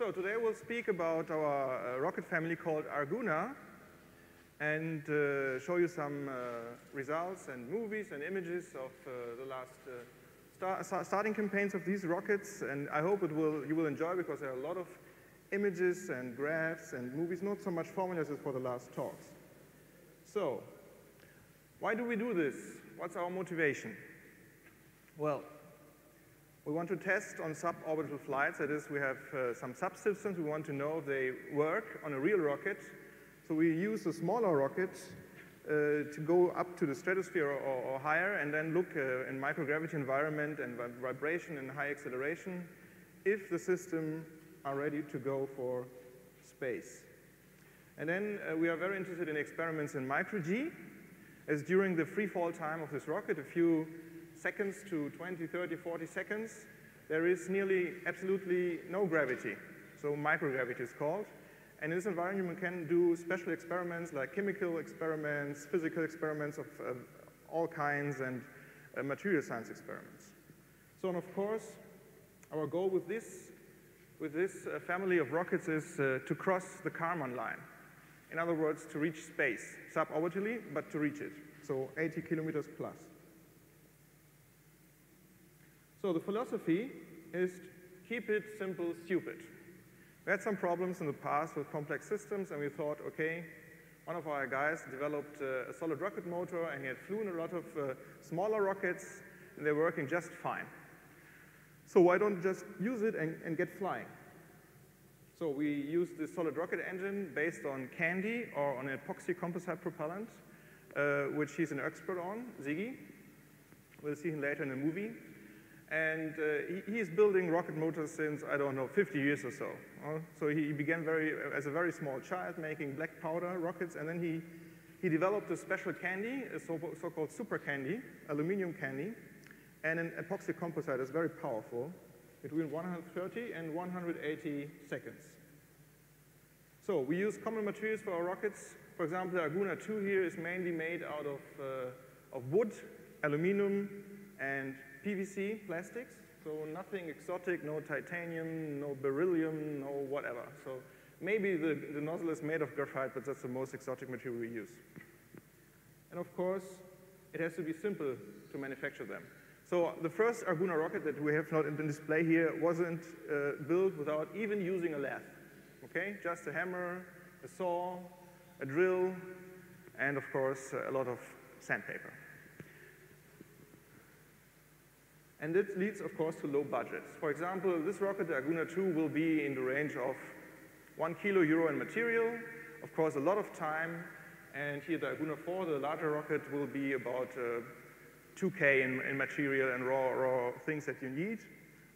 So today we'll speak about our uh, rocket family called Arguna and uh, show you some uh, results and movies and images of uh, the last uh, star starting campaigns of these rockets. And I hope it will, you will enjoy because there are a lot of images and graphs and movies, not so much formulas as for the last talks. So, why do we do this? What's our motivation? Well, we want to test on suborbital flights. That is, we have uh, some subsystems. We want to know if they work on a real rocket. So we use a smaller rocket uh, to go up to the stratosphere or, or higher and then look uh, in microgravity environment and vibration and high acceleration if the system are ready to go for space. And then uh, we are very interested in experiments in micro-G, as during the free fall time of this rocket, a few seconds to 20, 30, 40 seconds, there is nearly absolutely no gravity. So microgravity is called. And in this environment, you can do special experiments like chemical experiments, physical experiments of uh, all kinds, and uh, material science experiments. So, and of course, our goal with this, with this uh, family of rockets is uh, to cross the Kármán line. In other words, to reach space, suborbitally, but to reach it. So 80 kilometers plus. So the philosophy is keep it simple, stupid. We had some problems in the past with complex systems, and we thought, okay, one of our guys developed uh, a solid rocket motor, and he had flown a lot of uh, smaller rockets, and they're working just fine. So why don't just use it and, and get flying? So we used the solid rocket engine based on CANDY or on epoxy composite propellant, uh, which he's an expert on, Ziggy. We'll see him later in the movie. And uh, he, he's building rocket motors since, I don't know, 50 years or so. Uh, so he began very, as a very small child making black powder rockets, and then he, he developed a special candy, a so-called so super candy, aluminum candy, and an epoxy composite that's very powerful, between 130 and 180 seconds. So we use common materials for our rockets. For example, the Arguna 2 here is mainly made out of, uh, of wood, aluminum, and PVC plastics, so nothing exotic, no titanium, no beryllium, no whatever. So maybe the, the nozzle is made of graphite, but that's the most exotic material we use. And of course, it has to be simple to manufacture them. So the first Arguna rocket that we have not in display here wasn't uh, built without even using a lathe. Okay, just a hammer, a saw, a drill, and of course a lot of sandpaper. And this leads, of course, to low budgets. For example, this rocket, the Arguna 2, will be in the range of one kilo euro in material, of course, a lot of time. And here, the Arguna 4, the larger rocket, will be about uh, 2K in, in, material and raw, raw things that you need.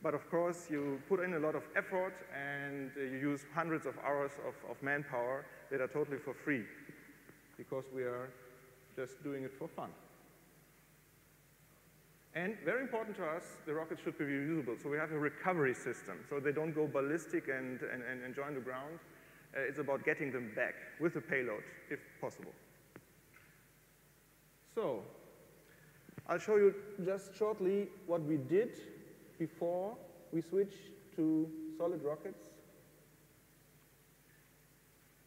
But of course, you put in a lot of effort and uh, you use hundreds of hours of, of manpower that are totally for free because we are just doing it for fun. And very important to us, the rockets should be reusable. So we have a recovery system, so they don't go ballistic and, and, and join the ground. Uh, it's about getting them back with the payload, if possible. So I'll show you just shortly what we did before we switched to solid rockets.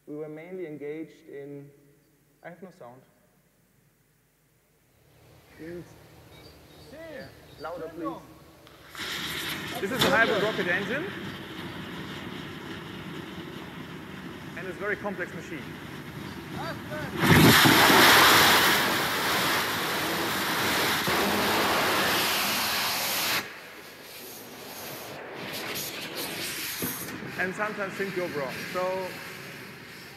We were mainly engaged in, I have no sound. Louder, please. This is a hybrid rocket engine. And it's a very complex machine. And sometimes things go wrong. So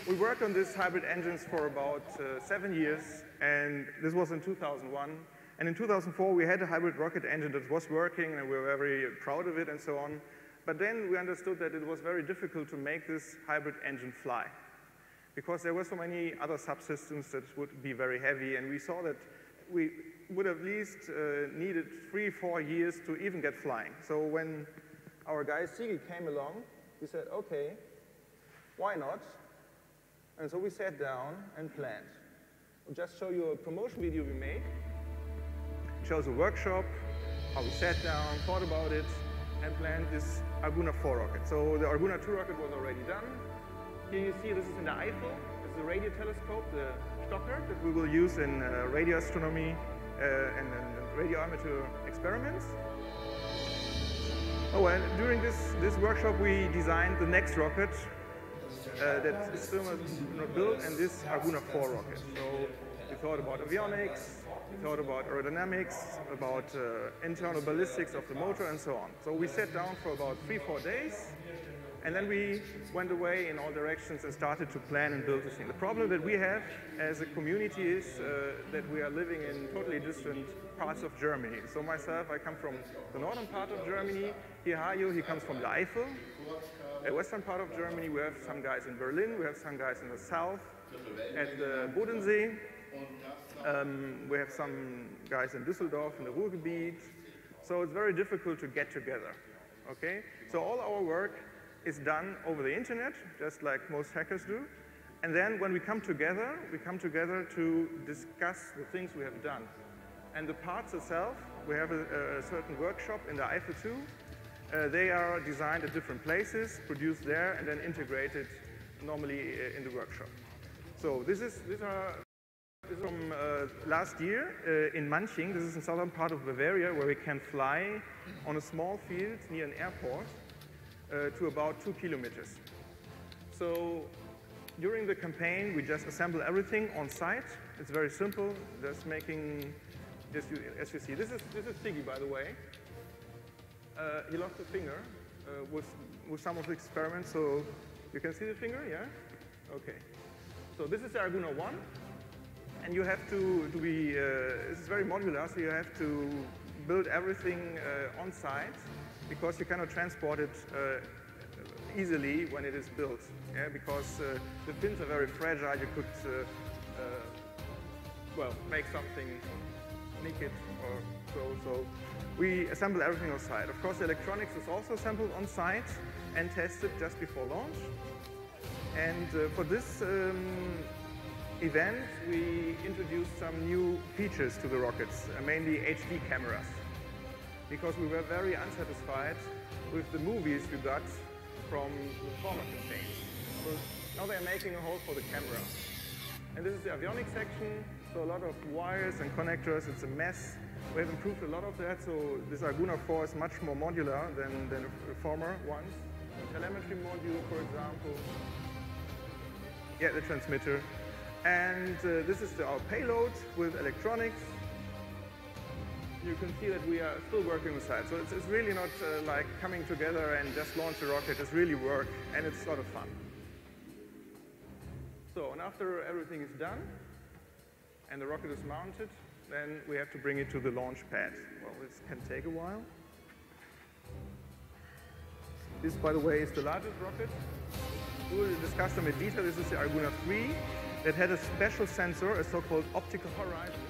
we worked on these hybrid engines for about uh, seven years, and this was in 2001. And in 2004, we had a hybrid rocket engine that was working, and we were very proud of it and so on. But then we understood that it was very difficult to make this hybrid engine fly because there were so many other subsystems that would be very heavy, and we saw that we would at least uh, needed three, four years to even get flying. So when our guy Sigi came along, we said, okay, why not? And so we sat down and planned. I'll just show you a promotion video we made chose a workshop, how we sat down, thought about it, and planned this Arguna 4 rocket. So the Arguna 2 rocket was already done. Here you see this is in the Eifel. This is a radio telescope, the Stockert, that we will use in uh, radio astronomy uh, and, and radio amateur experiments. Oh, well, during this, this workshop, we designed the next rocket uh, that is still not built, and this Arguna 4 rocket. So we thought about avionics, we thought about aerodynamics, about uh, internal ballistics of the motor, and so on. So we sat down for about three, four days, and then we went away in all directions and started to plan and build the thing. The problem that we have as a community is uh, that we are living in totally different parts of Germany. So myself, I come from the northern part of Germany. Here Hajo, he comes from the Eifel. The western part of Germany, we have some guys in Berlin, we have some guys in the south, at the Bodensee. Um, we have some guys in Düsseldorf, in the Ruhrgebiet. So it's very difficult to get together, okay? So all our work is done over the internet, just like most hackers do. And then when we come together, we come together to discuss the things we have done. And the parts itself, we have a, a certain workshop in the Eifel 2. Uh, they are designed at different places, produced there, and then integrated normally uh, in the workshop. So this is, these are this is from uh, last year uh, in Manching. This is in southern part of Bavaria where we can fly on a small field near an airport uh, to about two kilometers. So during the campaign, we just assemble everything on site. It's very simple, just making, just you, as you see. This is, this is Siggy, by the way. Uh, he lost a finger uh, with, with some of the experiments, so you can see the finger, yeah? Okay. So this is Arguna 1, and you have to, to be, uh, is very modular, so you have to build everything uh, on site because you cannot transport it uh, easily when it is built. Yeah, because uh, the pins are very fragile. You could, uh, well, make something, nick it or so. So we assemble everything on site. Of course, the electronics is also assembled on site and tested just before launch. And uh, for this um, event, we introduced some new features to the rockets, uh, mainly HD cameras because we were very unsatisfied with the movies we got from the former campaigns. So now they're making a hole for the camera. And this is the avionics section, so a lot of wires and connectors, it's a mess. We have improved a lot of that, so this Arguna 4 is much more modular than, than the former ones. The telemetry module, for example. Yeah, the transmitter. And uh, this is our payload with electronics, you can see that we are still working with side. So it's, it's really not uh, like coming together and just launch a rocket. It's really work, and it's a lot of fun. So, and after everything is done, and the rocket is mounted, then we have to bring it to the launch pad. Well, this can take a while. This, by the way, is the largest rocket. We will discuss them in detail. This is the Arguna 3 that had a special sensor, a so-called optical horizon.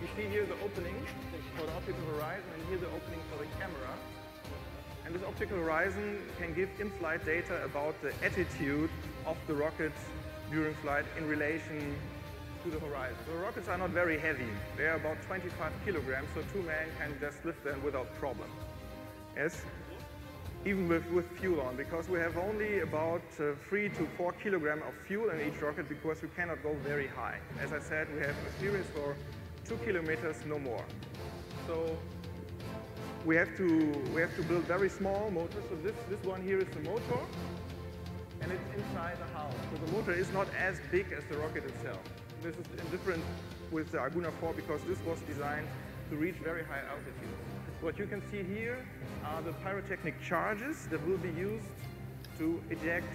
You see here the opening for the optical horizon and here the opening for the camera. And this optical horizon can give in-flight data about the attitude of the rocket during flight in relation to the horizon. The rockets are not very heavy. They are about 25 kilograms, so two men can just lift them without problem. Yes? Even with, with fuel on, because we have only about uh, three to four kilogram of fuel in each rocket because we cannot go very high. As I said, we have materials for two kilometers, no more. So we have to we have to build very small motors. So this this one here is the motor, and it's inside the house. So the motor is not as big as the rocket itself. This is different with the Arguna 4 because this was designed to reach very high altitudes. What you can see here are the pyrotechnic charges that will be used to eject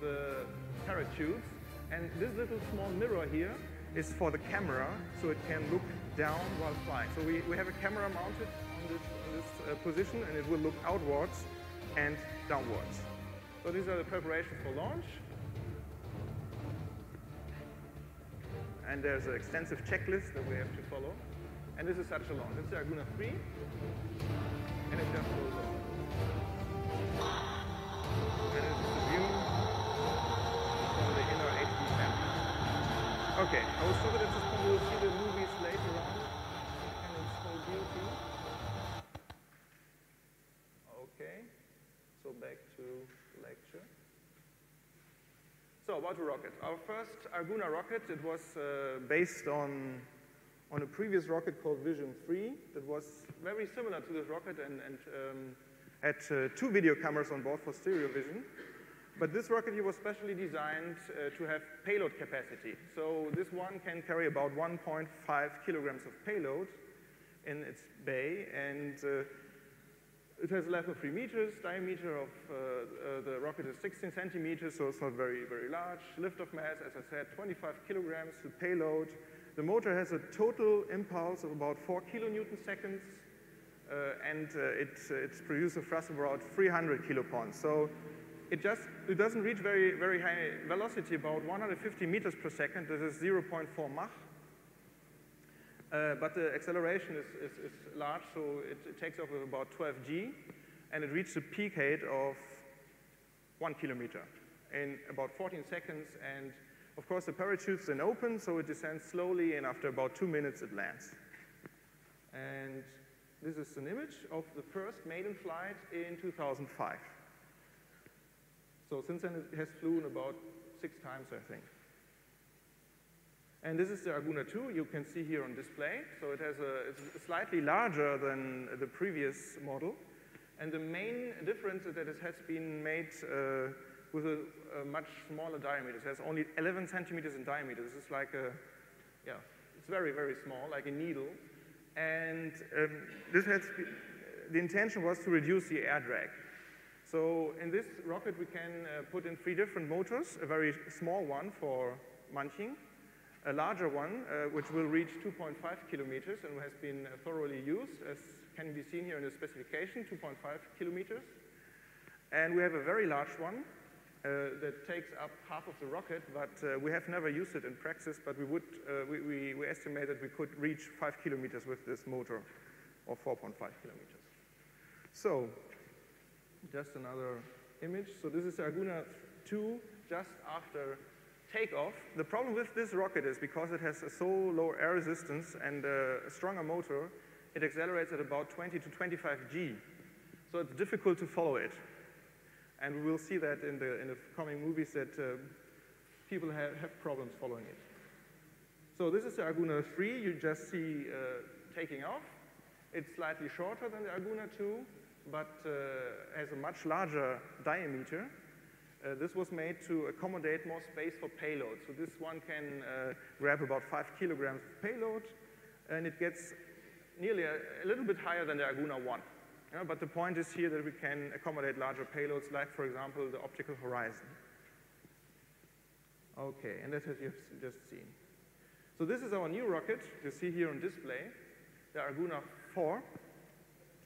the parachutes. And this little small mirror here is for the camera, so it can look down while flying. So we, we have a camera mounted on this, on this uh, position, and it will look outwards and downwards. So these are the preparations for launch. And there's an extensive checklist that we have to follow. And this is such a launch. It's the Arguna 3, and it just goes on. And this is the view from the inner HD sample. Okay, I was sure that at this point we will see the movies later on and its whole beauty. Okay. So back to lecture. So about the rocket. Our first Arguna rocket, it was uh, based on, on a previous rocket called Vision 3 that was very similar to this rocket and, and um, had uh, two video cameras on board for stereo vision. But this rocket here was specially designed uh, to have payload capacity. So this one can carry about 1.5 kilograms of payload in its bay, and uh, it has a length of 3 meters. Diameter of uh, uh, the rocket is 16 centimeters, so it's not very, very large. Lift of mass, as I said, 25 kilograms. The payload. The motor has a total impulse of about 4 kilonewton seconds, uh, and uh, it, uh, it produces a thrust of about 300 kiloponds. So it just it doesn't reach very, very high velocity, about 150 meters per second. This is 0.4 Mach. Uh, but the acceleration is, is, is large, so it, it, takes off with about 12 g, and it reaches a peak height of one kilometer in about 14 seconds. And of course, the parachute's then open, so it descends slowly, and after about two minutes, it lands. And this is an image of the first maiden flight in 2005. So since then, it has flown about six times, I think. And this is the Arguna 2 you can see here on display. So it has a, it's slightly larger than the previous model. And the main difference is that it has been made uh, with a, a, much smaller diameter. It has only 11 centimeters in diameter. This is like a, yeah, it's very, very small, like a needle. And um, this has, the intention was to reduce the air drag. So in this rocket, we can uh, put in three different motors, a very small one for Manching, a larger one, uh, which will reach 2.5 kilometers and has been uh, thoroughly used, as can be seen here in the specification, 2.5 kilometers. And we have a very large one that takes up half of the rocket, but uh, we have never used it in practice, but we would, uh, we, we, we estimate that we could reach five kilometers with this motor, or 4.5 kilometers. So just another image. So this is Arguna 2 just after takeoff. The problem with this rocket is because it has a so low air resistance and a stronger motor, it accelerates at about 20 to 25 G. So it's difficult to follow it. And we will see that in the, in the coming movies that uh, people have, have problems following it. So this is the Arguna 3 you just see uh, taking off. It's slightly shorter than the Arguna 2, but uh, has a much larger diameter. Uh, this was made to accommodate more space for payload. So this one can uh, grab about five kilograms of payload, and it gets nearly a, a little bit higher than the Arguna 1. Yeah, but the point is here that we can accommodate larger payloads, like, for example, the optical horizon. Okay, and that's what you've just seen. So this is our new rocket you see here on display, the Arguna 4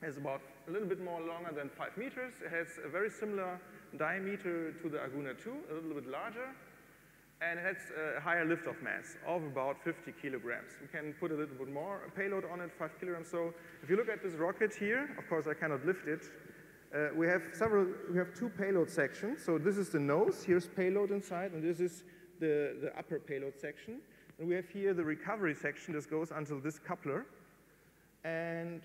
has about a little bit more longer than five meters. It has a very similar diameter to the Arguna 2, a little bit larger, and it has a higher lift-off mass of about 50 kilograms. We can put a little bit more payload on it, five kilograms. So if you look at this rocket here, of course I cannot lift it. Uh, we have several, we have two payload sections. So this is the nose, here's payload inside, and this is the, the upper payload section. And we have here the recovery section. This goes until this coupler. And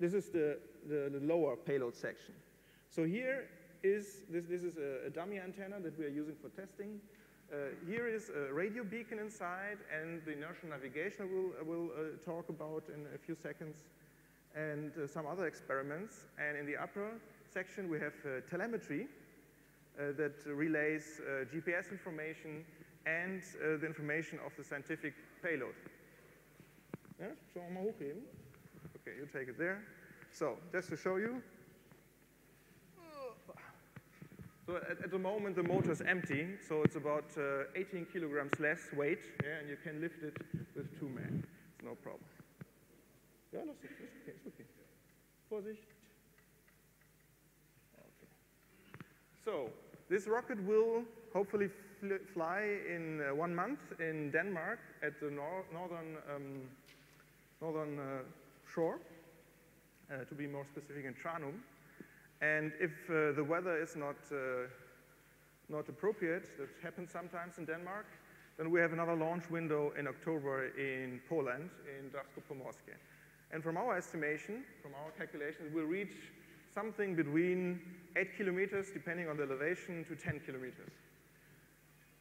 this is the, the, the, lower payload section. So here is, this, this is a, a dummy antenna that we are using for testing. Uh, here is a radio beacon inside and the inertial navigation we'll, will uh, talk about in a few seconds and uh, some other experiments. And in the upper section we have telemetry that relays GPS information and the information of the scientific payload. We maar hochheben? Okay, you take it there. So, just to show you. So at, at the moment the motor is empty, so it's about uh, 18 kilograms less weight, yeah, and you can lift it with two men. It's no problem. Yeah, no, it's okay, it's okay. Vorsicht. Okay. So, this rocket will hopefully fl fly in uh, one month in Denmark at the nor northern, um, northern uh, shore, uh, to be more specific in Tranum. And if uh, the weather is not, uh, not appropriate, that happens sometimes in Denmark, then we have another launch window in October in Poland, in Drawsko Pomorskie. And from our estimation, from our calculations, we'll reach something between 8 kilometers, depending on the elevation, to 10 kilometers.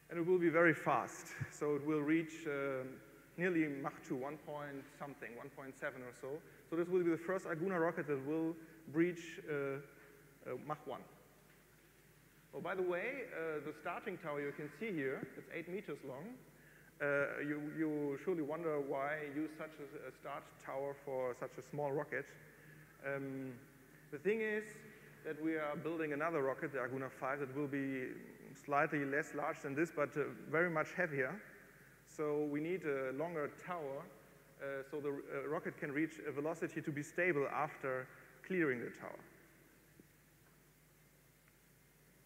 And it will be very fast. So it will reach uh, nearly Mach 2, 1 point something, 1.7 or so. So this will be the first Arguna rocket that will breach uh, Mach 1. Oh, by the way, uh, the starting tower you can see here, it's 8 meters long. Uh, you, you, surely wonder why use such a, a, start tower for such a small rocket. Um, the thing is that we are building another rocket, the Arguna 5, that will be slightly less large than this, but uh, very much heavier. So we need a longer tower uh, so the uh, rocket can reach a velocity to be stable after clearing the tower.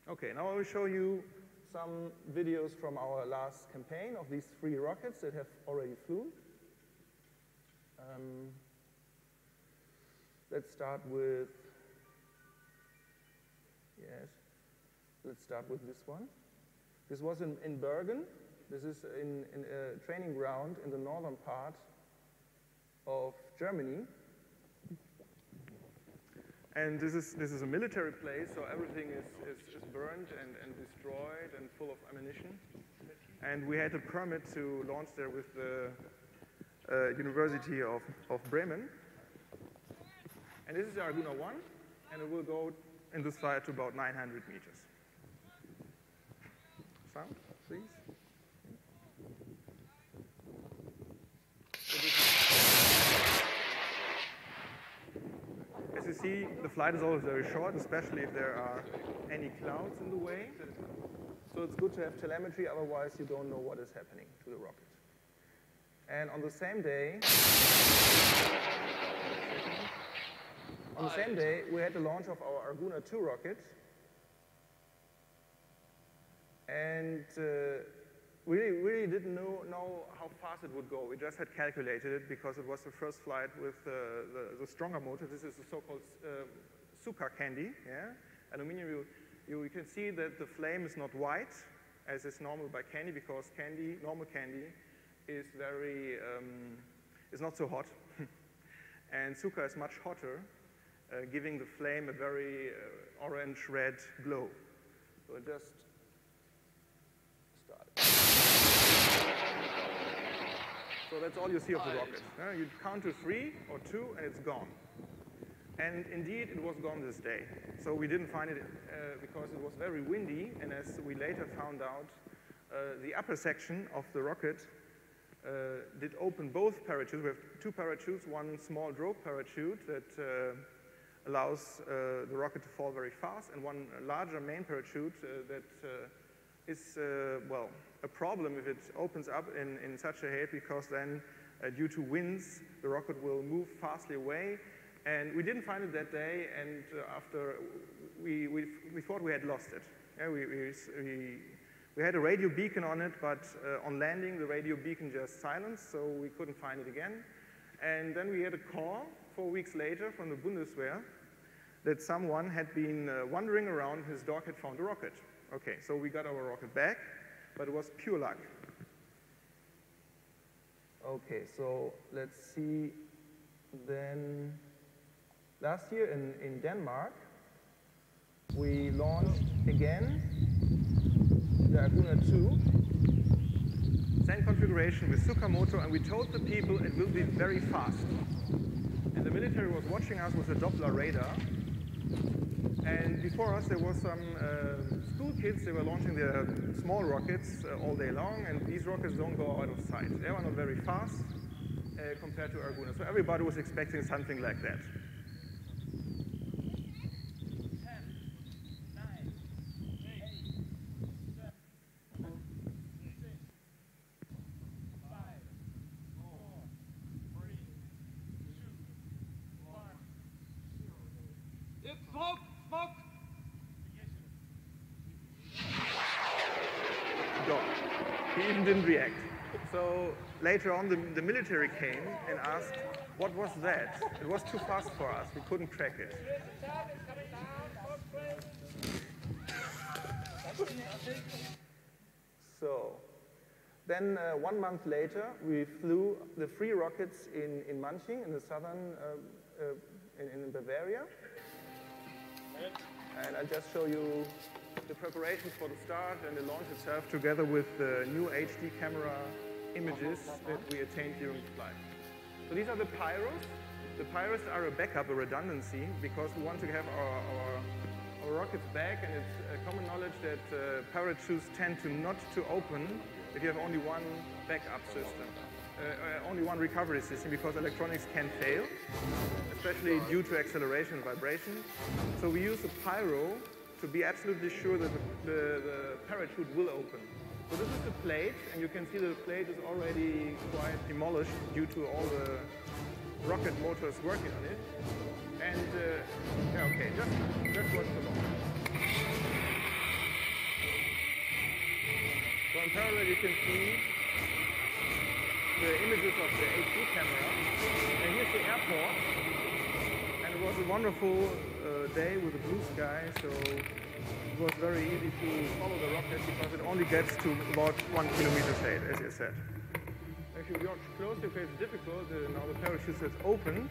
Okay, now I will show you some videos from our last campaign of these three rockets that have already flown. Um, let's start with, yes, let's start with this one. This was in, in Bergen. This is in, in a training ground in the northern part of Germany. And this is, this is a military place, so everything is, is, burned and, and destroyed and full of ammunition. And we had a permit to launch there with the uh, University of, of Bremen. And this is the Arguna 1, and it will go in this flight to about 900 meters. Sound, please? As you see, the flight is always very short, especially if there are any clouds in the way. So it's good to have telemetry, otherwise you don't know what is happening to the rocket. And on the same day, on the same day, we had the launch of our Arguna 2 rocket. And uh, we really didn't know, know, how fast it would go. We just had calculated it because it was the first flight with uh, the, the, stronger motor. This is the so-called uh, Suka candy, yeah? Aluminium, you, you, you, can see that the flame is not white, as is normal by candy, because candy, normal candy, is very, um, is not so hot. and Suka is much hotter, uh, giving the flame a very uh, orange-red glow. So it just So that's all you see of the rocket. Uh, you count to three or two, and it's gone. And indeed, it was gone this day. So we didn't find it uh, because it was very windy, and as we later found out, uh, the upper section of the rocket uh, did open both parachutes. We have two parachutes, one small drogue parachute that uh, allows uh, the rocket to fall very fast, and one larger main parachute that is, well, a problem if it opens up in, in such a head because then uh, due to winds, the rocket will move fastly away. And we didn't find it that day, and uh, after we, we, we thought we had lost it. Yeah, we, we, we, we had a radio beacon on it, but uh, on landing, the radio beacon just silenced, so we couldn't find it again. And then we had a call four weeks later from the Bundeswehr that someone had been uh, wandering around, his dog had found a rocket. Okay, so we got our rocket back, but it was pure luck. Okay, so let's see then last year in, in Denmark, we launched again the Arguna 2, same configuration with Suka motor, and we told the people it will be very fast. And the military was watching us with a Doppler radar, and before us, there was some uh, school kids. They were launching their small rockets uh, all day long, and these rockets don't go out of sight. They are not very fast uh, compared to Arguna. So everybody was expecting something like that. Didn't react. So later on, the, the military came and asked, what was that? It was too fast for us. We couldn't track it. So then uh, one month later, we flew the three rockets in, in Manching, in the southern, uh, uh, in, in Bavaria. And I'll just show you the preparations for the start and the launch itself together with the new HD camera images that we attained during the flight. So these are the pyros. The pyros are a backup, a redundancy, because we want to have our, our, our rockets back, and it's common knowledge that uh, parachutes tend to not to open if you have only one backup system, uh, uh, only one recovery system, because electronics can fail, especially due to acceleration and vibration. So we use a pyro to be absolutely sure that the, the, the parachute will open. So this is the plate, and you can see the plate is already quite demolished due to all the rocket motors working on it. And uh, yeah, okay, just just watch the launch. So in parallel, you can see the images of the HD camera. And here's the airport. A wonderful uh, day with a blue sky, so it was very easy to follow the rocket because it only gets to about one kilometer shade, as you said. If you watch closely, it's difficult. Uh, now the parachute is opened,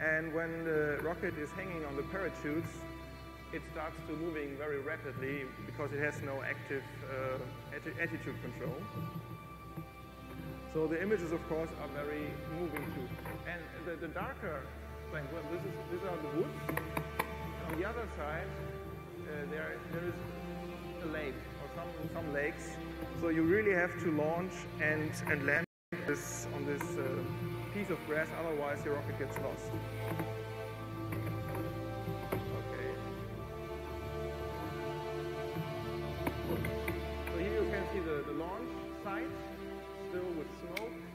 and when the rocket is hanging on the parachutes, it starts to moving very rapidly because it has no active uh, atti attitude control. So the images, of course, are very moving too. And the, the darker, well, this is, these are the woods. On the other side, uh, there, there is a lake or some, some lakes. So you really have to launch and, and land this, on this uh, piece of grass, otherwise your rocket gets lost. Okay. So here you can see the, the launch site, still with smoke.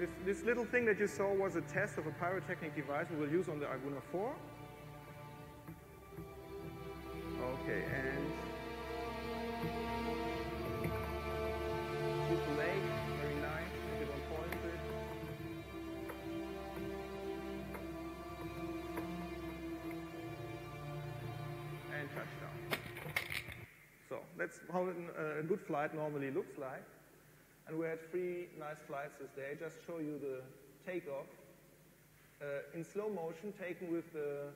This, this little thing that you saw was a test of a pyrotechnic device we will use on the Arguna 4. Okay, and this very nice. And touchdown. So that's how uh, a good flight normally looks like. And we had three nice flights this day. I Just show you the takeoff uh, in slow motion taken with the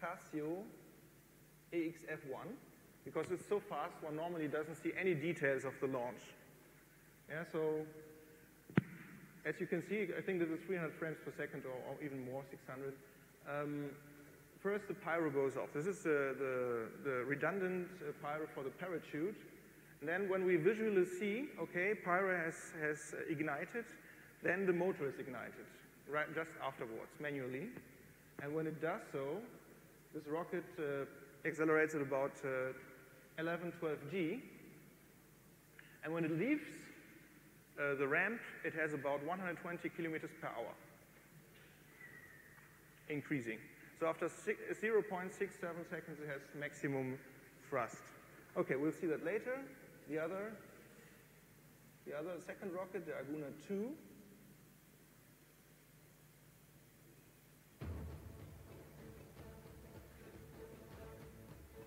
Casio EX-F1 because it's so fast one normally doesn't see any details of the launch. Yeah, so as you can see, I think this is 300 frames per second or, or even more, 600. Um, first the pyro goes off. This is the, the, the redundant uh, pyro for the parachute. And then when we visually see, okay, pyro has, has ignited, then the motor is ignited, right just afterwards, manually. And when it does so, this rocket uh, accelerates at about uh, 11, 12 G. And when it leaves uh, the ramp, it has about 120 kilometers per hour, increasing. So after 0.67 seconds, it has maximum thrust. Okay, we'll see that later. The other, the other second rocket, the Arguna 2,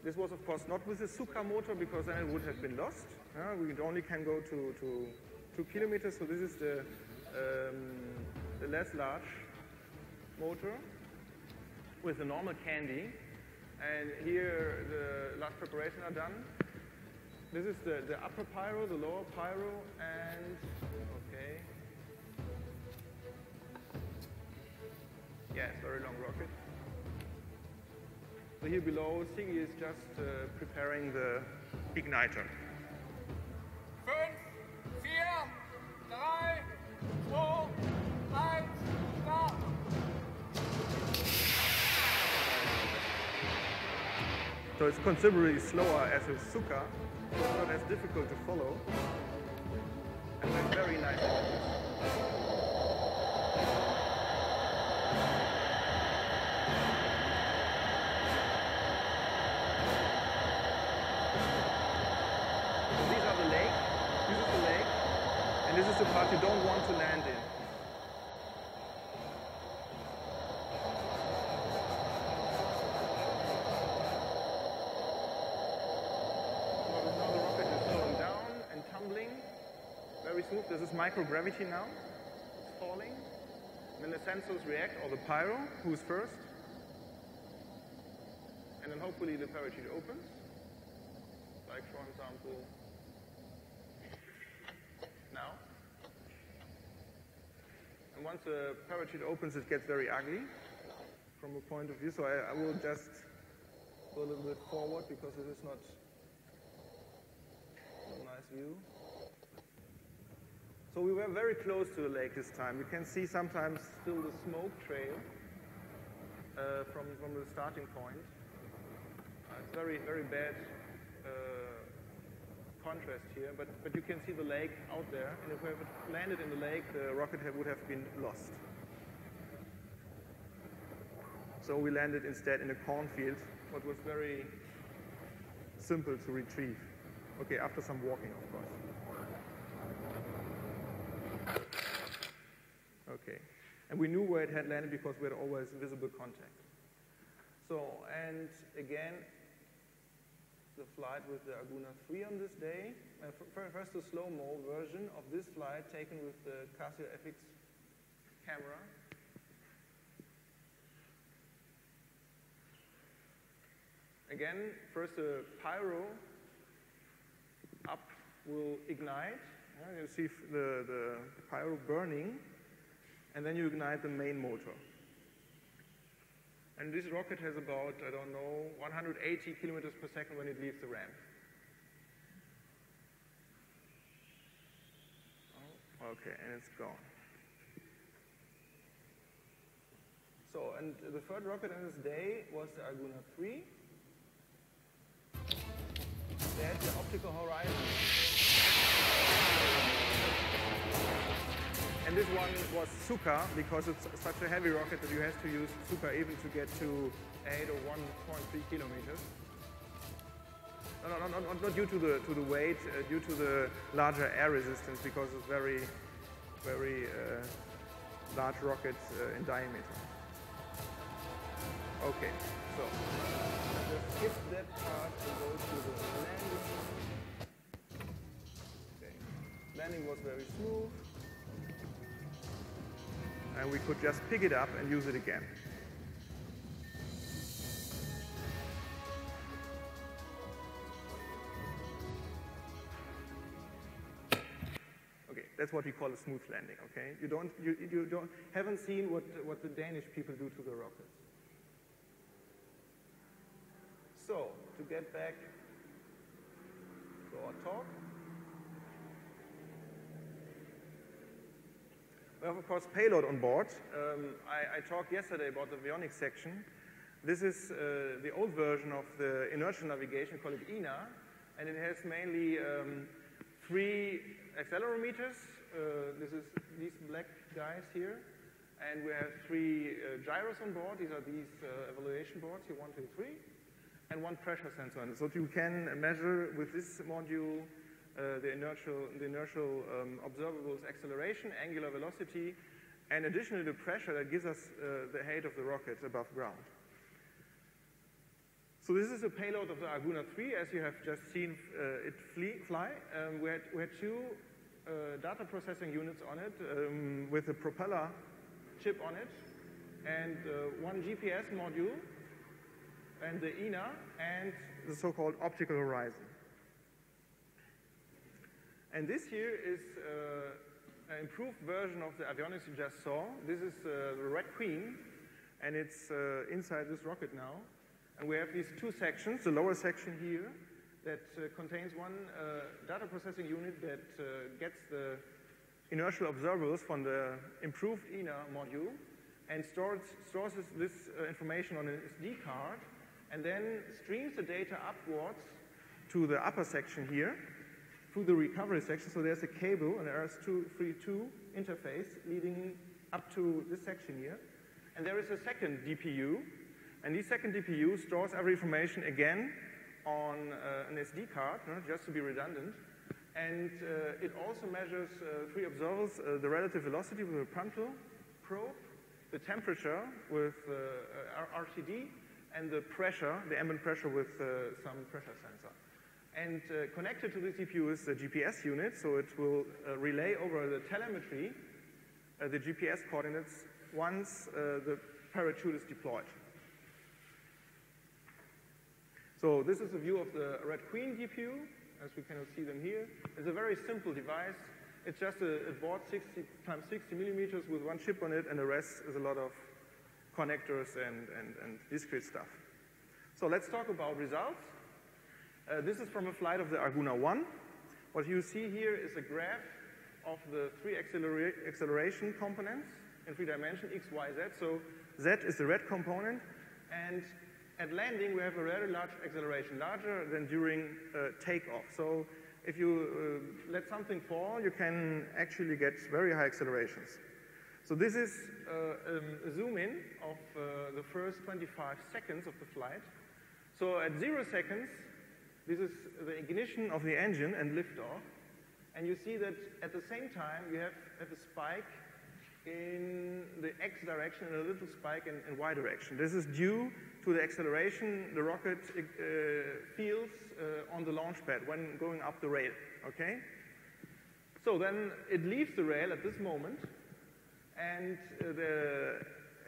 This was, of course, not with the Suka motor because then it would have been lost. Uh, we only can go to, to two kilometers, so this is the, um, the less large motor with the normal candy. And here the last preparation are done. This is the, the upper pyro, the lower pyro, and okay. Yes, very long rocket. So here below, Sigi is just uh, preparing the igniter. Fünf, It's considerably slower as a Suka, not as difficult to follow. And then very nice images. So these are the lake, this is the lake, and this is the part you don't want to land in. Now the now the rocket is slowing down and tumbling. Very smooth. This is microgravity now. It's falling. Then the sensors react, or the pyro, who's first. and then hopefully the parachute opens, like for example now. And once the parachute opens, it gets very ugly from a point of view. So I, I will just go a little bit forward because it is not a nice view. So we were very close to the lake this time. You can see sometimes still the smoke trail uh, from, from the starting point. Uh, it's very, very bad uh, contrast here, but, but you can see the lake out there, and if we had landed in the lake, the rocket would have been lost. So we landed instead in a cornfield, what was very simple to retrieve. Okay, after some walking, of course. Okay. And we knew where it had landed because we had always visible contact. So, and again, the flight with the Arguna 3 on this day. Uh, first, a slow-mo version of this flight taken with the Casio FX camera. Again, first the pyro up will ignite. Yeah, you see the, the pyro burning and then you ignite the main motor. And this rocket has about, I don't know, 180 kilometers per second when it leaves the ramp. Oh, okay, and it's gone. So, and the third rocket on this day was the Arguna 3. There's the optical horizon. And this one was Suka because it's such a heavy rocket that you have to use Suka even to get to 8 or 1.3 kilometers. No, no, no, not, not due to the, to the weight, uh, due to the larger air resistance because it's very, very uh, large rocket uh, in diameter. Okay, so skip that part and go to the landing. Okay. Landing was very smooth and we could just pick it up and use it again. Okay, that's what we call a smooth landing, okay? You don't, you, you don't, haven't seen what, what the Danish people do to the rockets. So, to get back to our talk, We have, of course, payload on board. Um, I, I, talked yesterday about the avionics section. This is uh, the old version of the inertial navigation, called it INA, and it has mainly um, three accelerometers. Uh, this is these black guys here. And we have three uh, gyros on board. These are these uh, evaluation boards, here one, two, three. And one pressure sensor. And So you can measure with this module uh, the inertial, the inertial um, observables acceleration, angular velocity, and additionally the pressure that gives us uh, the height of the rocket above ground. So this is a payload of the Arguna 3, as you have just seen uh, it flee, fly. Um, we, had, we, had, two uh, data processing units on it um, with a propeller chip on it, and uh, one GPS module, and the INA, and the so-called optical horizon. And this here is uh, an improved version of the avionics you just saw. This is uh, the Red Queen, and it's uh, inside this rocket now. And we have these two sections, the lower section here that uh, contains one uh, data processing unit that uh, gets the inertial observables from the improved INA module and stores, stores this information on an SD card and then streams the data upwards to the upper section here through the recovery section. So there's a cable, an RS-232 interface leading up to this section here. And there is a second DPU, and this second DPU stores every information again on uh, an SD card, just to be redundant. And uh, it also measures uh, three observables, uh, the relative velocity with a Prandtl probe, the temperature with uh, RTD, and the pressure, the ambient pressure with uh, some pressure sensor. And uh, connected to this CPU is the GPS unit, so it will uh, relay over the telemetry uh, the GPS coordinates once uh, the parachute is deployed. So this is a view of the Red Queen GPU, as we cannot see them here. It's a very simple device. It's just a, a board 60 times 60 millimeters with one chip on it, and the rest is a lot of connectors and, and, and discrete stuff. So let's talk about results. Uh, this is from a flight of the Arguna 1. What you see here is a graph of the three accelera acceleration components in three dimensions, x, y, z. So z is the red component, and at landing we have a very large acceleration, larger than during uh, takeoff. So if you uh, let something fall, you can actually get very high accelerations. So this is uh, um, a zoom in of uh, the first 25 seconds of the flight. So at zero seconds, this is the ignition of the engine and liftoff. And you see that at the same time, you have, have a spike in the x direction and a little spike in, in y direction. This is due to the acceleration the rocket uh, feels uh, on the launch pad when going up the rail, okay? So then it leaves the rail at this moment, and uh, the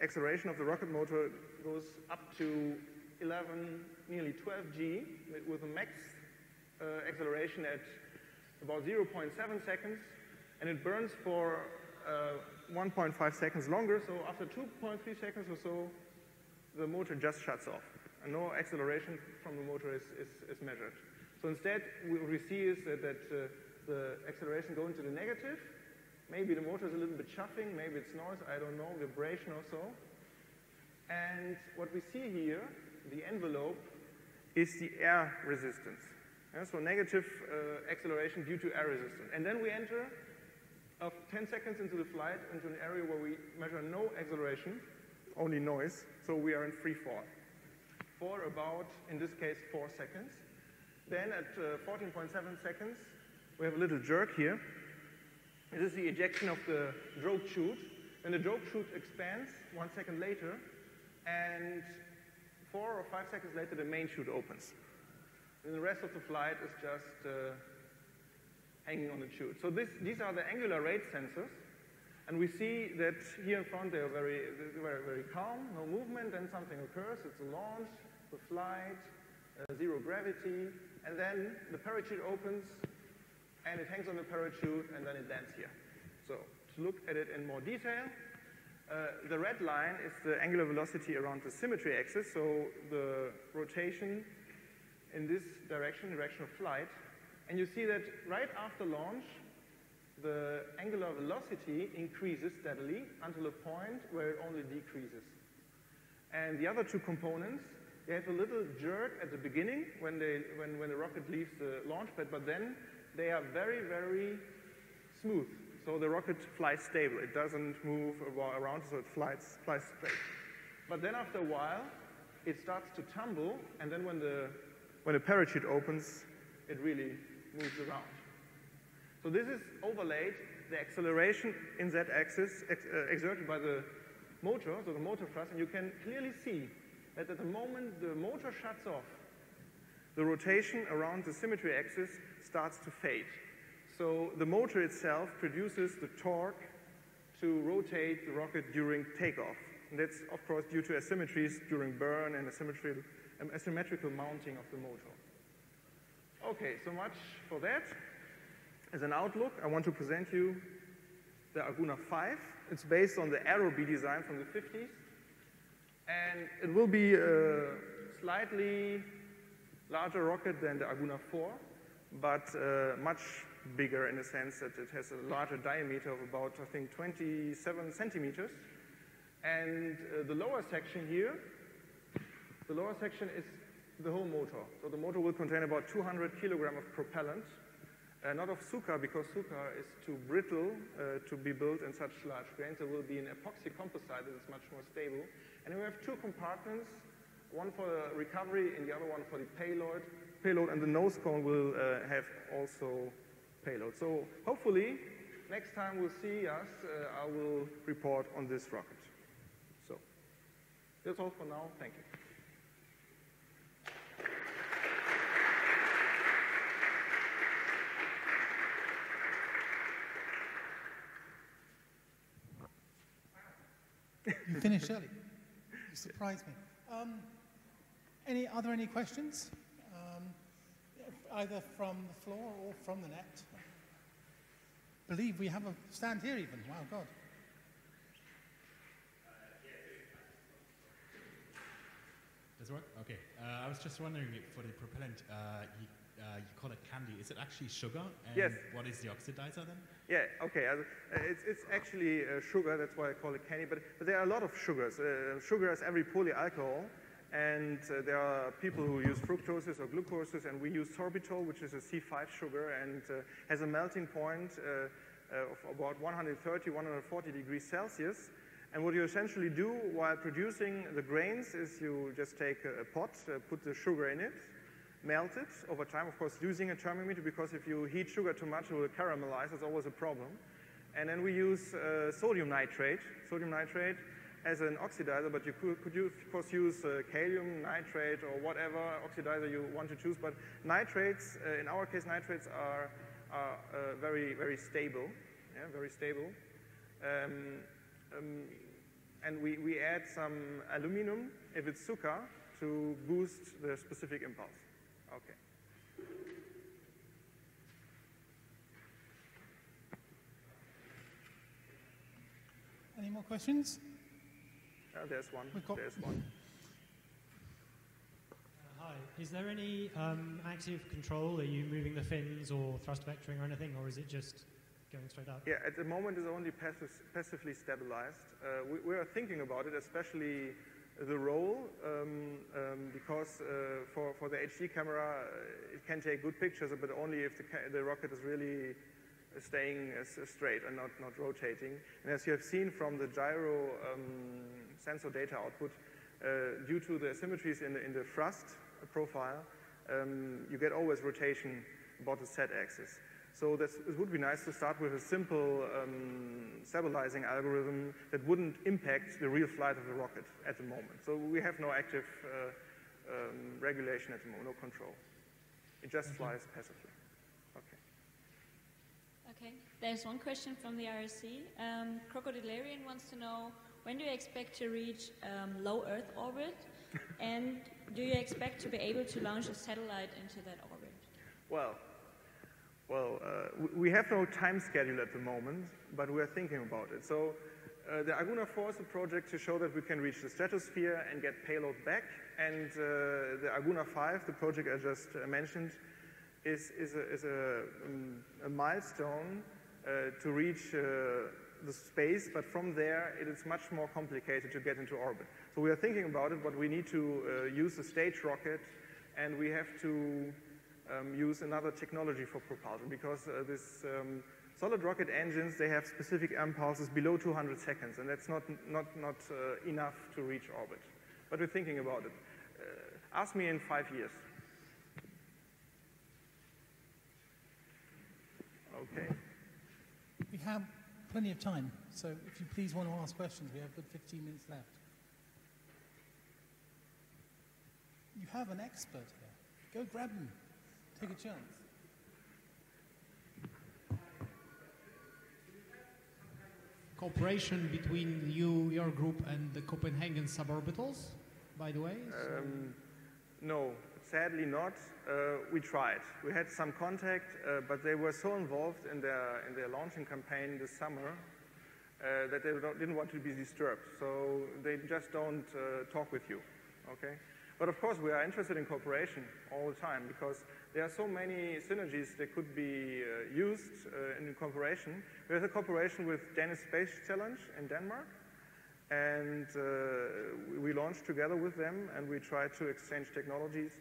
acceleration of the rocket motor goes up to 11, nearly 12 g with a max uh, acceleration at about 0.7 seconds, and it burns for uh, 1.5 seconds longer, so after 2.3 seconds or so, the motor just shuts off, and no acceleration from the motor is, is, is measured. So instead, what we see is that, that uh, the acceleration goes into the negative. Maybe the motor is a little bit chuffing, maybe it's noise, I don't know, vibration or so. And what we see here, the envelope, is the air resistance. Yeah, so negative uh, acceleration due to air resistance. And then we enter of 10 seconds into the flight into an area where we measure no acceleration, only noise, so we are in free fall for about, in this case, four seconds. Then at 14.7 uh, seconds, we have a little jerk here. This is the ejection of the drogue chute. And the drogue chute expands one second later, and four or five seconds later, the main chute opens. And the rest of the flight is just uh, hanging on the chute. So this, these are the angular rate sensors. And we see that here in front they are very, very, very calm, no movement, then something occurs, it's a launch, the flight, uh, zero gravity, and then the parachute opens, and it hangs on the parachute, and then it lands here. So to look at it in more detail, uh, the red line is the angular velocity around the symmetry axis, so the rotation in this direction, direction of flight, and you see that right after launch, the angular velocity increases steadily until a point where it only decreases. And the other two components, they have a little jerk at the beginning when, they, when, when the rocket leaves the launch pad, but then they are very, very smooth. So the rocket flies stable. It doesn't move around, so it flies, flies straight. But then after a while, it starts to tumble, and then when the, when the parachute opens, it really moves around. So this is overlaid the acceleration in that axis ex uh, exerted by the motor, so the motor thrust, and you can clearly see that at the moment the motor shuts off, the rotation around the symmetry axis starts to fade. So the motor itself produces the torque to rotate the rocket during takeoff. And that's, of course, due to asymmetries during burn and asymmetrical, um, asymmetrical mounting of the motor. Okay, so much for that. As an outlook, I want to present you the Arguna 5. It's based on the Aerobee design from the 50s. And it will be a slightly larger rocket than the Arguna 4, but uh, much bigger in the sense that it has a larger diameter of about, I think, 27 centimeters. And uh, the lower section here, the lower section is the whole motor. So the motor will contain about 200 kilogram of propellant, uh, not of Suka, because Suka is too brittle uh, to be built in such large grains. There will be an epoxy composite that is much more stable. And we have two compartments, one for the recovery and the other one for the payload. Payload and the nose cone will uh, have also payload. So hopefully, next time we'll see us, uh, I will report on this rocket. So that's all for now. Thank you. You finished early. You surprised me. Um, Any, are there any questions? Um, either from the floor or from the net? believe we have a stand here even. Wow, God. Does it work? Okay. Uh, I was just wondering for the propellant, uh, you, uh, you call it candy. Is it actually sugar? And Yes. What is the oxidizer then? Yeah, okay. uh, It's, it's actually uh, sugar, that's why I call it candy, but, but there are a lot of sugars. Uh, sugar is every polyalcohol, and uh, there are people who use fructoses or glucoses, and we use sorbitol, which is a C5 sugar, and uh, has a melting point uh, uh, of about 130, 140 degrees Celsius. And what you essentially do while producing the grains is you just take a, pot, uh, put the sugar in it, melt it over time, of course, using a thermometer because if you heat sugar too much, it will caramelize. It's always a problem. And then we use sodium nitrate, sodium nitrate as an oxidizer, but you could, could use, of course use uh, kalium nitrate or whatever oxidizer you want to choose. But nitrates, uh, in our case, nitrates are, are uh, very, very stable, yeah, very stable. Um, um, and we, we add some aluminum, if it's sugar, to boost the specific impulse. Okay. Any more questions? Uh, there's one. We've got- There's one. Uh, Hi. Is there any um, active control? Are you moving the fins or thrust vectoring or anything, or is it just going straight up? Yeah, at the moment it's only passive, passively stabilized. Uh, we, we are thinking about it, especially the roll, um, um, because uh, for, for the HD camera uh, it can take good pictures, but only if the, ca- the rocket is really uh, staying uh, s- straight and not, not rotating. And as you have seen from the gyro um, sensor data output, uh, due to the asymmetries in the, in the thrust profile, um, you get always rotation about the z axis. So that's, it would be nice to start with a simple um, stabilizing algorithm that wouldn't impact the real flight of the rocket at the moment. So we have no active uh, um, regulation at the moment, no control. It just flies passively. Okay. Okay, there's one question from the IRC. Um, Crocodilarian wants to know when do you expect to reach um, low Earth orbit, and do you expect to be able to launch a satellite into that orbit? Well, well, uh, we have no time schedule at the moment, but we are thinking about it. So uh, the Arguna 4 is a project to show that we can reach the stratosphere and get payload back, and uh, the Arguna 5, the project I just uh, mentioned, is, is, a, is a, um, a milestone uh, to reach uh, the space, but from there it is much more complicated to get into orbit. So we are thinking about it, but we need to uh, use a stage rocket, and we have to um, use another technology for propulsion because uh, this um, solid rocket engines they have specific impulses below 200 seconds, and that's not not not uh, enough to reach orbit. But we're thinking about it. Uh, ask me in five years. Okay. We have plenty of time, so if you please want to ask questions, we have good 15 minutes left. You have an expert here. Go grab him. Take a chance. cooperation between you, your group, and the Copenhagen suborbitals, by the way? So- Um, no, sadly not. Uh, we tried. We had some contact, uh, but they were so involved in their, in their launching campaign this summer uh, that they didn't want to be disturbed. So they just don't uh, talk with you. Okay? But of course, we are interested in cooperation all the time because there are so many synergies that could be uh, used uh, in cooperation. We have a cooperation with Danish Space Challenge in Denmark, and uh, we- we launched together with them and we tried to exchange technologies.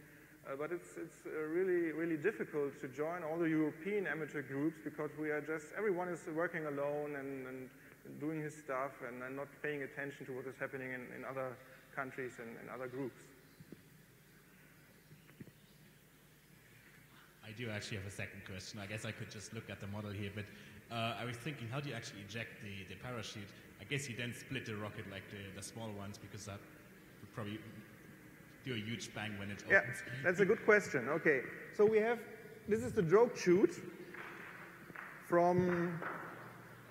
Uh, but it's, it's uh, really, really difficult to join all the European amateur groups because we are just, everyone is working alone and, and doing his stuff and, and not paying attention to what is happening in, in other countries and, and other groups. I do actually have a second question. I guess I could just look at the model here, but uh, I was thinking, how do you actually eject the, the parachute? I guess you then split the rocket like the, the small ones because that would probably do a huge bang when it Yeah, opens. that's a good question. Okay, so we have, this is the drogue chute from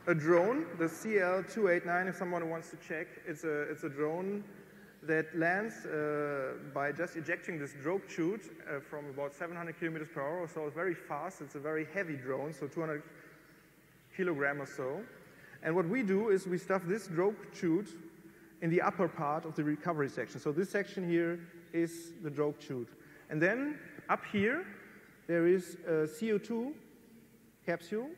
a drone, the CL289, if someone wants to check. It's a, it's a drone that lands uh, by just ejecting this drogue chute uh, from about 700 kilometers per hour, or so it's very fast. It's a very heavy drone, so 200 kilogram or so. And what we do is we stuff this drogue chute in the upper part of the recovery section. So this section here is the drogue chute. And then up here, there is a CO2 capsule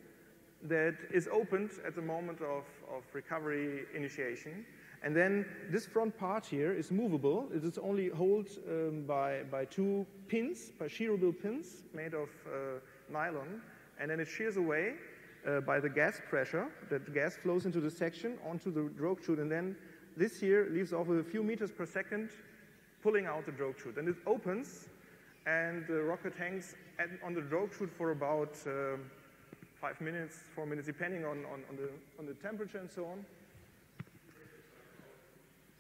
that is opened at the moment of, of recovery initiation. And then this front part here is movable. It is only held um, by, by two pins, by shearable pins made of uh, nylon. And then it shears away uh, by the gas pressure. That the gas flows into the section onto the drogue chute. And then this here leaves off with a few meters per second, pulling out the drogue chute. And it opens, and the rocket hangs at, on the drogue chute for about uh, five minutes, four minutes, depending on, on, on, the, on the temperature and so on.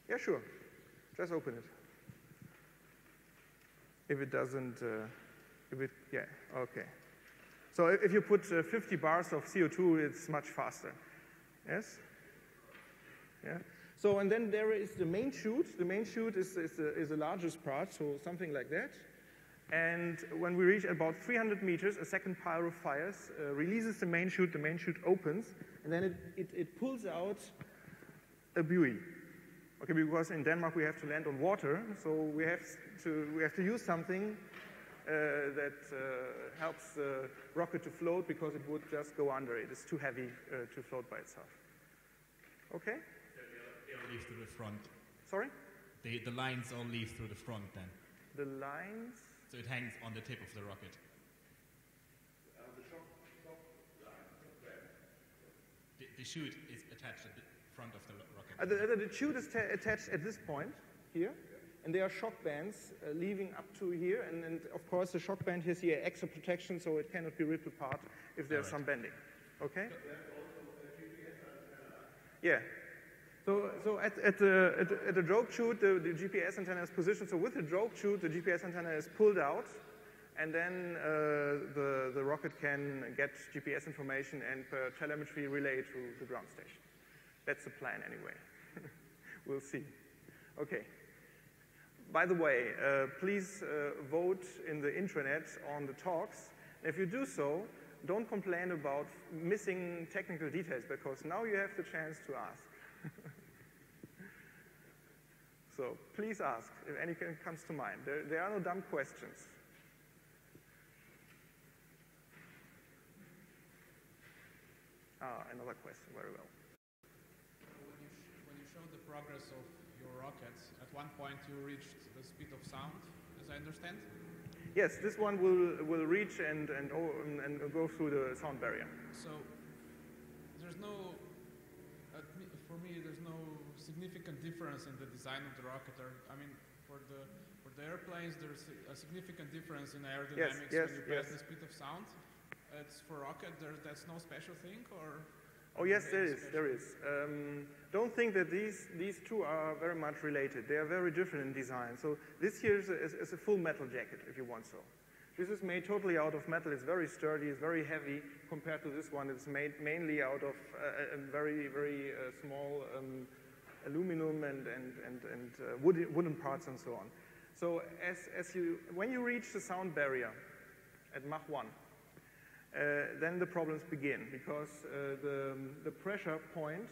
Yeah, sure. Just open it. If it doesn't, uh, if it, yeah, okay. So if you put uh, 50 bars of CO2, it's much faster. Yes? Yeah. So, and then there is the main chute. The main chute is, is, the, is the largest part, so something like that. And when we reach about 300 meters, a second pyro of fires, uh, releases the main chute, the main chute opens, and then it, it, it pulls out a buoy. Okay, because in Denmark we have to land on water, so we have to, we have to use something uh, that uh, helps the rocket to float because it would just go under. It's too heavy uh, to float by itself. Okay? They all leave through the front. Sorry? The, the lines all leave through the front then. The lines? So it hangs on the tip of the rocket. The, the chute is attached at the front of the rocket. Uh, the, the, the tube is ta- attached at this point here, and there are shock bands uh, leaving up to here, and, and of course the shock band has here extra protection so it cannot be ripped apart if there's Alright. some bending. Okay? Yeah. So, so at, at, the, at, at the drogue chute, the, the GPS antenna is positioned. So with the drogue chute, the GPS antenna is pulled out, and then uh, the, the rocket can get GPS information and telemetry relay to the ground station. That's the plan anyway. we'll see. Okay. By the way, uh, please uh, vote in the intranet on the talks. If you do so, don't complain about missing technical details because now you have the chance to ask. so please ask if anything comes to mind. There, there are no dumb questions. Ah, another question, very well. When you, sh- when you showed the progress of your rockets, at one point you reached the speed of sound, as I understand. Yes, this one will, will reach and, and, and go through the sound barrier. So there's no, for me, there's no significant difference in the design of the rocket. I mean, for the for the airplanes, there's a significant difference in aerodynamics yes, when you pass yes. the speed of sound. It's for rocket. There, that's no special thing, or Oh yes, there is. There is. Um, don't think that these these two are very much related. They are very different in design. So this here is a, is, is a full metal jacket, if you want so. This is made totally out of metal. It's very sturdy. It's very heavy compared to this one. It's made mainly out of uh, a very very uh, small um, aluminum and and and, and uh, wooden, wooden parts and so on. So as as you when you reach the sound barrier at Mach 1, uh, then the problems begin because uh, the, the pressure point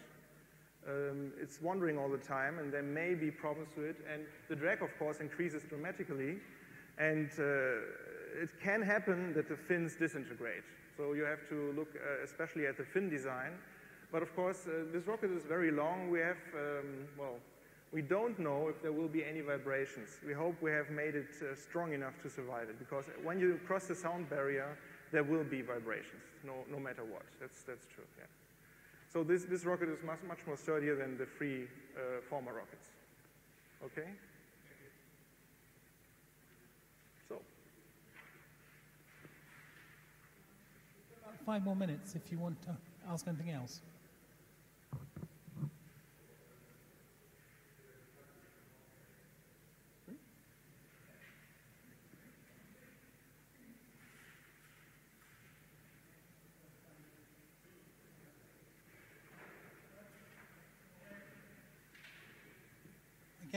um, it's wandering all the time and there may be problems with it. And the drag of course increases dramatically and uh, it can happen that the fins disintegrate. So you have to look uh, especially at the fin design but of course uh, this rocket is very long we have um, well we don't know if there will be any vibrations we hope we have made it uh, strong enough to survive it because when you cross the sound barrier there will be vibrations, no, no matter what. That's, that's true, yeah. So this, this rocket is much, much more sturdier than the three uh, former rockets. Okay? So, About five more minutes if you want to ask anything else.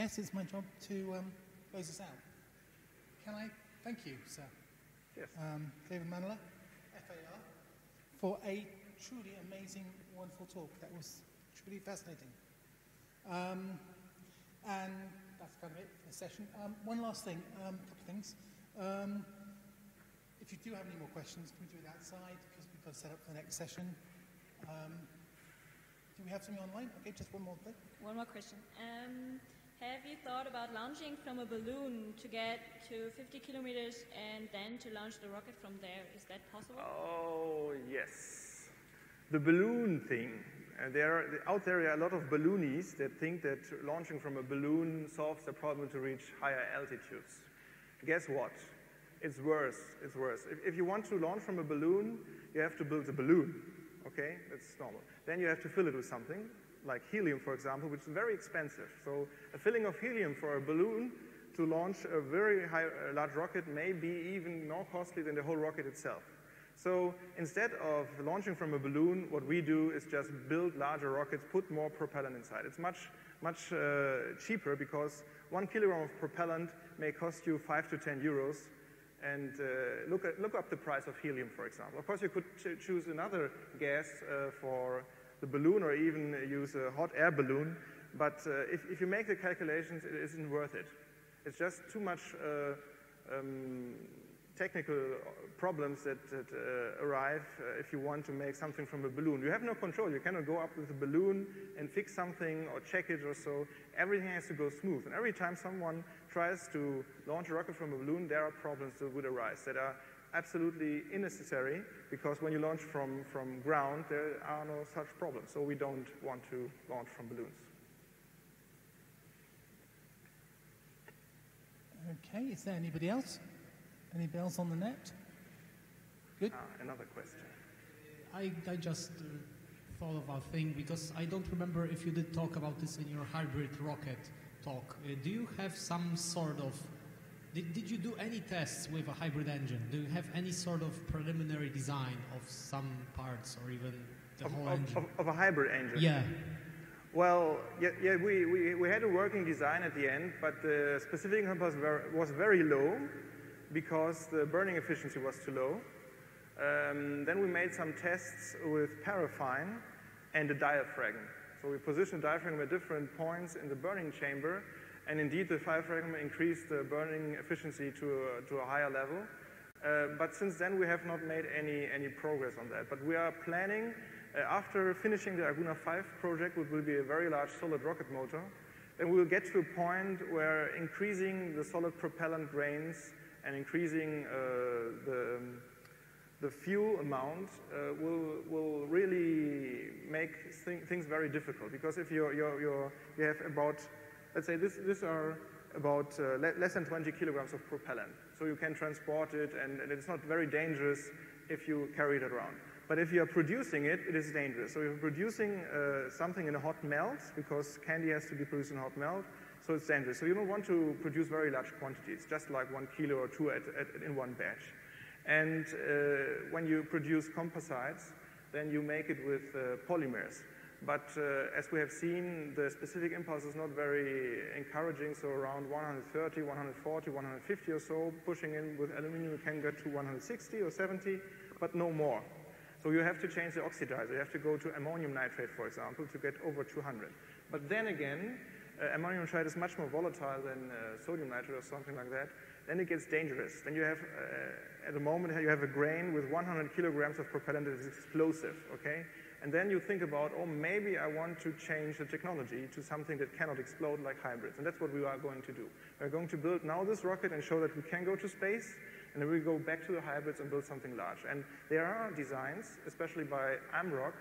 I guess it's my job to um, close this out. Can I thank you, sir? Yes. Um, David Manila, FAR, for a truly amazing, wonderful talk. That was truly fascinating. Um, and that's kind of it for the session. Um, one last thing, a um, couple of things. Um, if you do have any more questions, can we do it outside because we've got to set up for the next session. Um, do we have something online? Okay, just one more thing. One more question. Um, have you thought about launching from a balloon to get to 50 kilometers and then to launch the rocket from there? Is that possible? Oh, yes. The balloon thing. Uh, there are, out there are a lot of balloonies that think that launching from a balloon solves the problem to reach higher altitudes. Guess what? It's worse. It's worse. If, if you want to launch from a balloon, you have to build a balloon. Okay, that's normal. Then you have to fill it with something, like helium, for example, which is very expensive. So a filling of helium for a balloon to launch a very high, uh, large rocket may be even more costly than the whole rocket itself. So instead of launching from a balloon, what we do is just build larger rockets, put more propellant inside. It's much, much uh, cheaper because one kilogram of propellant may cost you five to 10 euros. And uh, look, at, look up the price of helium, for example. Of course, you could ch choose another gas uh, for the balloon or even use a hot air balloon. But uh, if, if, you make the calculations, it isn't worth it. It's just too much uh, um, technical problems that, that uh, arrive uh, if you want to make something from a balloon. You have no control. You cannot go up with a balloon and fix something or check it or so. Everything has to go smooth. And every time someone tries to launch a rocket from a balloon, there are problems that would arise that are absolutely unnecessary because when you launch from, from ground, there are no such problems. So we don't want to launch from balloons. Okay, is there anybody else? Any bells on the net? Good. Ah, another question. I, I just uh, thought of a thing because I don't remember if you did talk about this in your hybrid rocket talk. Uh, do you have some sort of did, did you do any tests with a hybrid engine? Do you have any sort of preliminary design of some parts or even the of, whole of, engine? Of, of, a hybrid engine? Yeah. Well, yeah, yeah we, we, we had a working design at the end, but the specific was very, was very low because the burning efficiency was too low. Um, then we made some tests with paraffin and a diaphragm. So we positioned the diaphragm at different points in the burning chamber, and indeed the diaphragm increased the burning efficiency to a, to a higher level. Uh, but since then we have not made any, any progress on that. But we are planning, uh, after finishing the Arguna 5 project, which will be a very large solid rocket motor, then we will get to a point where increasing the solid propellant grains and increasing uh, the, um, the fuel amount uh, will, will really make th things very difficult. Because if you're, you're, you're, you have about, let's say this, these are about uh, le less than 20 kilograms of propellant. So you can transport it and, and, it's not very dangerous if you carry it around. But if you are producing it, it is dangerous. So if you're producing uh, something in a hot melt, because candy has to be produced in hot melt, so it's dangerous. So you don't want to produce very large quantities, just like one kilo or two at, at, in one batch. And uh, when you produce composites, then you make it with uh, polymers. But uh, as we have seen, the specific impulse is not very encouraging, so around 130, 140, 150 or so, pushing in with aluminum, you can get to 160 or 70, but no more. So you have to change the oxidizer. You have to go to ammonium nitrate, for example, to get over 200. But then again, uh, ammonium nitrate is much more volatile than uh, sodium nitrate or something like that, then it gets dangerous. Then you have, uh, at the moment, you have a grain with 100 kilograms of propellant that is explosive, okay? And then you think about, oh, maybe I want to change the technology to something that cannot explode like hybrids. And that's what we are going to do. We're going to build now this rocket and show that we can go to space, and then we go back to the hybrids and build something large. And there are designs, especially by AMROC,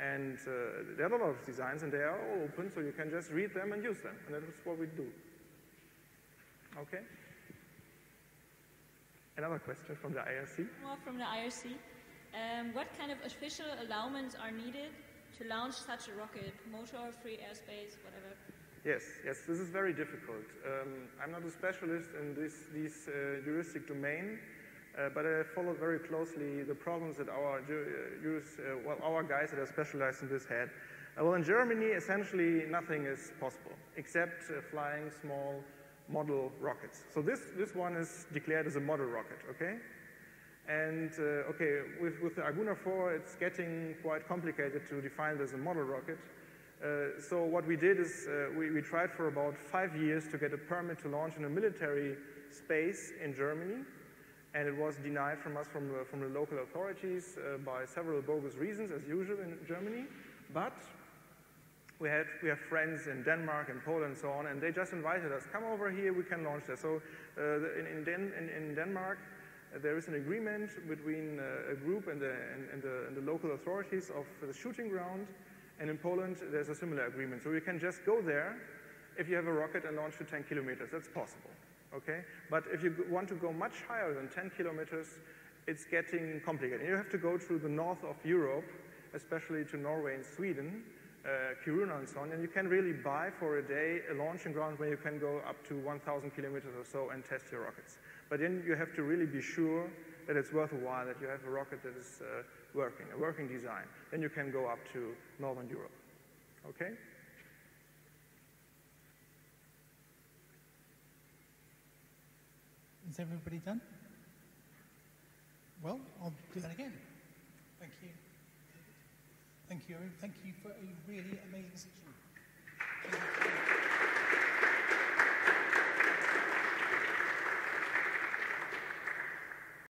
and uh, there are a lot of designs, and they are all open, so you can just read them and use them. And that's what we do. Okay? Another question from the IRC? More from the IRC. Um, what kind of official allowance are needed to launch such a rocket? Motor, free airspace, whatever? Yes, yes, this is very difficult. Um, I'm not a specialist in this, this uh, juristic domain, uh, but I followed very closely the problems that our, uh, uh, well, our guys that are specialized in this had. Uh, well, in Germany, essentially nothing is possible except uh, flying small model rockets. So this, this one is declared as a model rocket, okay? And uh, okay, with, with the Arguna 4, it's getting quite complicated to define it as a model rocket. Uh, so what we did is uh, we, we, tried for about five years to get a permit to launch in a military space in Germany, and it was denied from us from the, from the local authorities uh, by several bogus reasons, as usual in Germany. But we, had, we have friends in Denmark and Poland and so on, and they just invited us, come over here, we can launch there. So uh, in, in, Den in, in, Denmark, there is an agreement between uh, a group and the, and, and, the, and the local authorities of the shooting ground, and in Poland, there's a similar agreement. So you can just go there if you have a rocket and launch to 10 kilometers. That's possible, okay? But if you want to go much higher than 10 kilometers, it's getting complicated. You have to go through the north of Europe, especially to Norway and Sweden, uh, Kiruna and so on, and you can really buy for a day a launching ground where you can go up to 1,000 kilometers or so and test your rockets. But then you have to really be sure that it's worthwhile, that you have a rocket that is uh, working, a working design. Then you can go up to Northern Europe. Okay? Is everybody done? Well, I'll do that again. Thank you. Thank you. Thank you for a really amazing session.